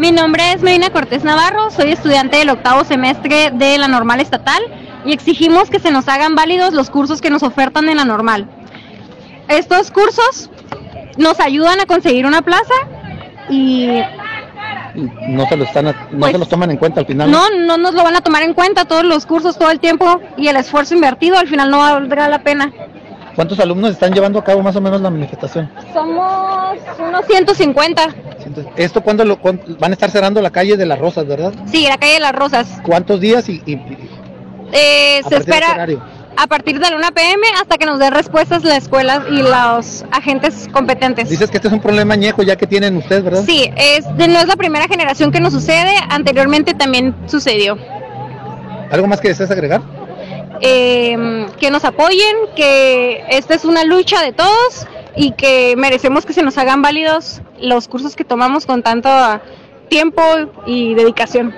Mi nombre es Medina Cortés Navarro, soy estudiante del octavo semestre de la normal estatal y exigimos que se nos hagan válidos los cursos que nos ofertan en la normal. Estos cursos nos ayudan a conseguir una plaza y no se los están no Pues, se los toman en cuenta al final. no, no nos lo van a tomar en cuenta todos los cursos, todo el tiempo y el esfuerzo invertido al final no valdrá la pena. ¿Cuántos alumnos están llevando a cabo más o menos la manifestación? Somos unos 150. Entonces, esto cuándo lo cuán- van a estar cerrando la calle de las Rosas, ¿verdad? Sí, la calle de las Rosas. ¿Cuántos días y, y- Eh, se espera a partir de la 1 pm hasta que nos den respuestas la escuela y los agentes competentes. Dices que este es un problema añejo ya que tienen ustedes, ¿verdad? Sí, es, no es la primera generación que nos sucede, anteriormente también sucedió. ¿Algo más que deseas agregar? Eh, que nos apoyen, que esta es una lucha de todos y que merecemos que se nos hagan válidos los cursos que tomamos con tanto tiempo y dedicación.